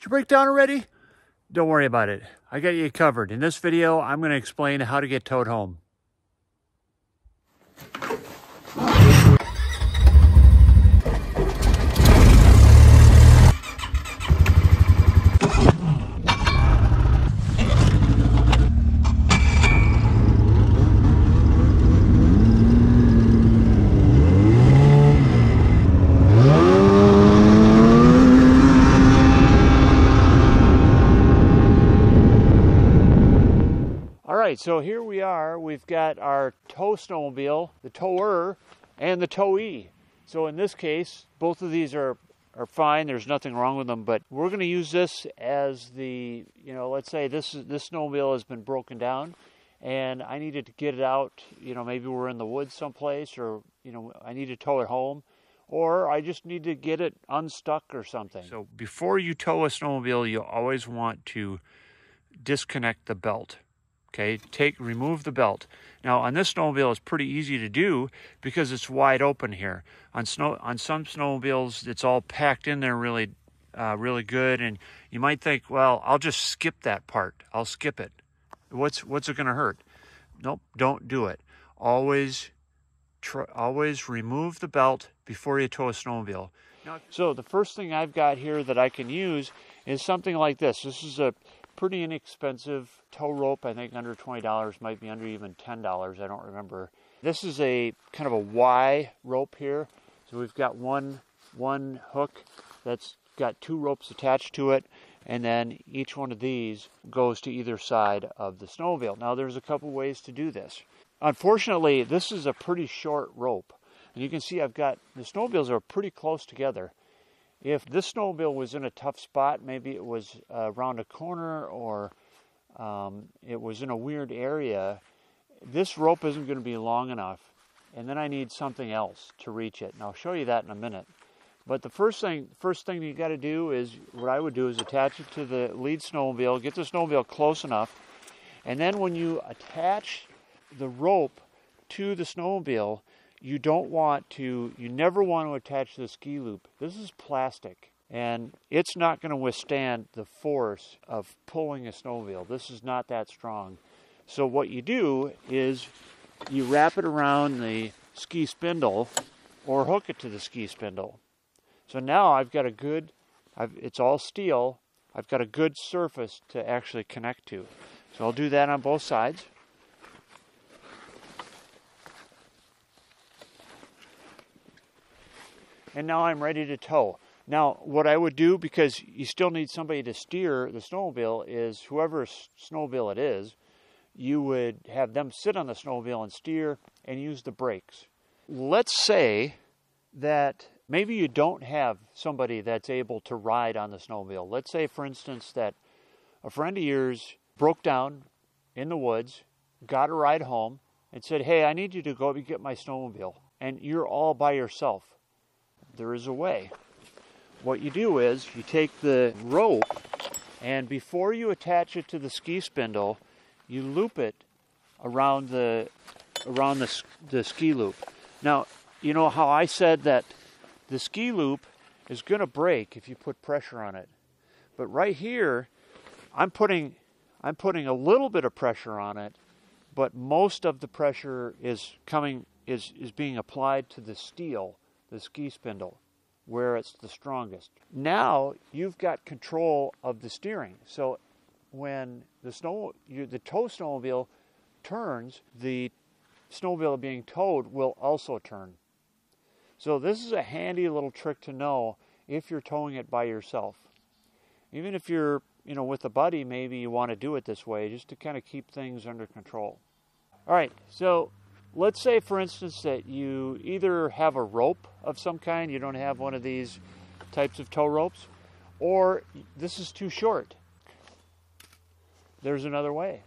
Did you break down already? Don't worry about it. I got you covered. In this video, I'm going to explain how to get towed home. Right, so here we are. We've got our tow snowmobile, the tower, and the towee. So in this case, both of these are are fine. There's nothing wrong with them, but we're going to use this as the, you know, let's say this this snowmobile has been broken down and I needed to get it out, you know, maybe we're in the woods someplace or, you know, I need to tow it home or I just need to get it unstuck or something. So before you tow a snowmobile, you always want to disconnect the belt. Okay, take remove the belt. Now on this snowmobile, it's pretty easy to do because it's wide open here. On snow on some snowmobiles, it's all packed in there really, uh, really good, and you might think, well, I'll just skip that part. I'll skip it. What's what's it going to hurt? Nope, don't do it. Always, try, always remove the belt before you tow a snowmobile. Now, so the first thing I've got here that I can use is something like this. This is a pretty inexpensive tow rope. I think under $20, might be under even $10. I don't remember. This is a kind of a Y rope here. So we've got one one hook that's got two ropes attached to it, and then each one of these goes to either side of the snowmobile. Now there's a couple ways to do this. Unfortunately, this is a pretty short rope. And you can see I've got the snowmobiles are pretty close together. If this snowmobile was in a tough spot, maybe it was uh, around a corner or um, it was in a weird area, this rope isn't going to be long enough. And then I need something else to reach it. And I'll show you that in a minute. But the first thing, first thing you got to do is what I would do is attach it to the lead snowmobile, get the snowmobile close enough, and then when you attach the rope to the snowmobile, you don't want to, you never want to attach the ski loop. This is plastic and it's not going to withstand the force of pulling a snowmobile. This is not that strong. So what you do is you wrap it around the ski spindle or hook it to the ski spindle. So now I've got a good, I've, it's all steel, I've got a good surface to actually connect to. So I'll do that on both sides. And now I'm ready to tow. Now, what I would do, because you still need somebody to steer the snowmobile, is whoever snowmobile it is, you would have them sit on the snowmobile and steer and use the brakes. Let's say that maybe you don't have somebody that's able to ride on the snowmobile. Let's say, for instance, that a friend of yours broke down in the woods, got a ride home, and said, Hey, I need you to go get my snowmobile. And you're all by yourself there is a way. What you do is you take the rope and before you attach it to the ski spindle, you loop it around the around the, the ski loop. Now, you know how I said that the ski loop is going to break if you put pressure on it. But right here, I'm putting I'm putting a little bit of pressure on it, but most of the pressure is coming is is being applied to the steel the ski spindle where it's the strongest. Now you've got control of the steering. So when the snow you, the tow snowmobile turns, the snowmobile being towed will also turn. So this is a handy little trick to know if you're towing it by yourself. Even if you're, you know, with a buddy, maybe you want to do it this way just to kind of keep things under control. All right, so let's say, for instance, that you either have a rope of some kind, you don't have one of these types of tow ropes, or this is too short. There's another way.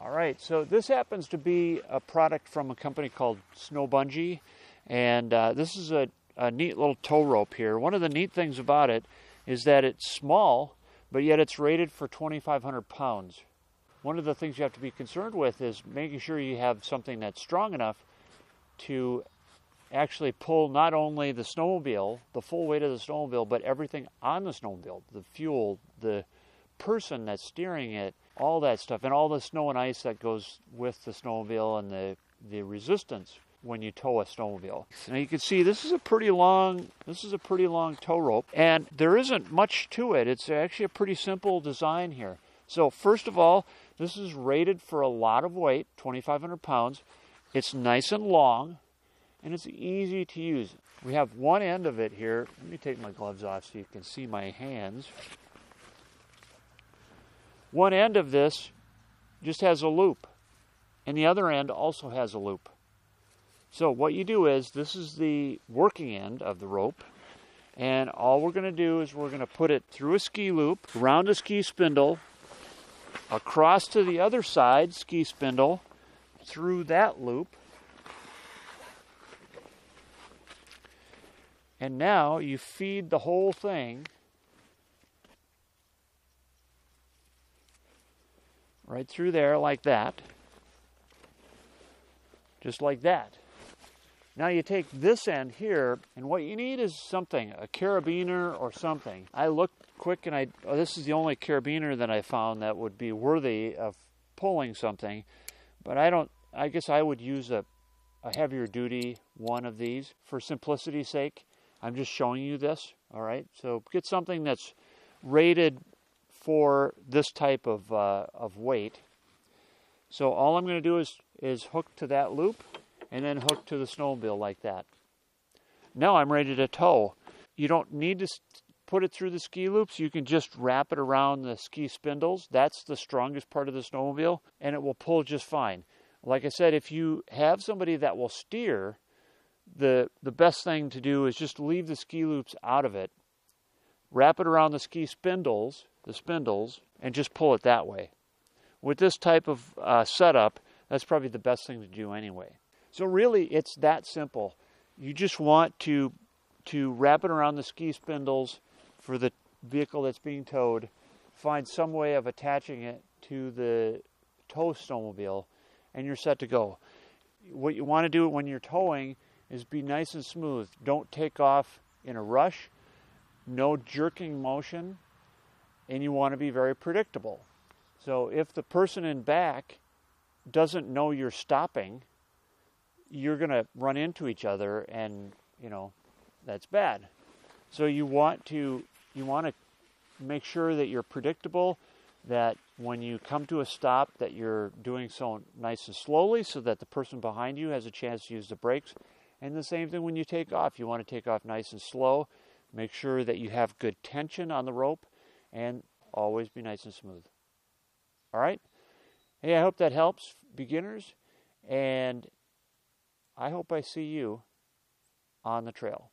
All right, so this happens to be a product from a company called SnoBunje, and uh, this is a, a neat little tow rope here. One of the neat things about it is that it's small, but yet it's rated for 2,500 pounds one of the things you have to be concerned with is making sure you have something that's strong enough to actually pull not only the snowmobile, the full weight of the snowmobile, but everything on the snowmobile, the fuel, the person that's steering it, all that stuff, and all the snow and ice that goes with the snowmobile and the, the resistance when you tow a snowmobile. Now you can see this is a pretty long this is a pretty long tow rope and there isn't much to it. It's actually a pretty simple design here. So first of all, this is rated for a lot of weight, 2,500 pounds. It's nice and long and it's easy to use. We have one end of it here. Let me take my gloves off so you can see my hands. One end of this just has a loop, and the other end also has a loop. So what you do is, this is the working end of the rope, and all we're going to do is we're going to put it through a ski loop, around a ski spindle, across to the other side ski spindle, through that loop, and now you feed the whole thing right through there like that, just like that. Now you take this end here, and what you need is something, a carabiner or something. I looked quick, and I oh, this is the only carabiner that I found that would be worthy of pulling something, but I don't. I guess I would use a, a heavier duty one of these for simplicity's sake. I'm just showing you this. All right, so get something that's rated for this type of, uh, of weight. So all I'm going to do is, is hook to that loop and then hook to the snowmobile like that. Now I'm ready to tow. You don't need to put it through the ski loops. You can just wrap it around the ski spindles. That's the strongest part of the snowmobile and it will pull just fine. Like I said, if you have somebody that will steer, the the best thing to do is just leave the ski loops out of it. Wrap it around the ski spindles the spindles, and just pull it that way. With this type of uh, setup, that's probably the best thing to do anyway. So really, it's that simple. You just want to to wrap it around the ski spindles for the vehicle that's being towed, find some way of attaching it to the tow snowmobile, and you're set to go. What you want to do when you're towing is be nice and smooth. Don't take off in a rush. No jerking motion and you want to be very predictable. So if the person in back doesn't know you're stopping, you're going to run into each other and, you know, that's bad. So you want to you want to make sure that you're predictable that when you come to a stop that you're doing so nice and slowly so that the person behind you has a chance to use the brakes. And the same thing when you take off. You want to take off nice and slow. Make sure that you have good tension on the rope and always be nice and smooth. All right? Hey, I hope that helps beginners, and I hope I see you on the trail.